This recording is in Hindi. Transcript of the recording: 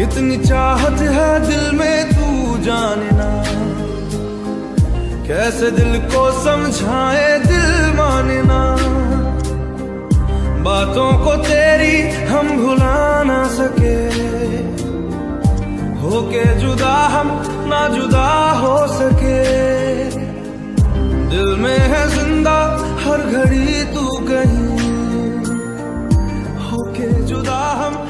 कितनी चाहत है दिल में तू जानना। कैसे दिल को समझाए दिल मानना। बातों को तेरी हम भुला ना सके। होके जुदा हम ना जुदा हो सके। दिल में है ज़िंदा हर घड़ी तू कहीं। होके जुदा हम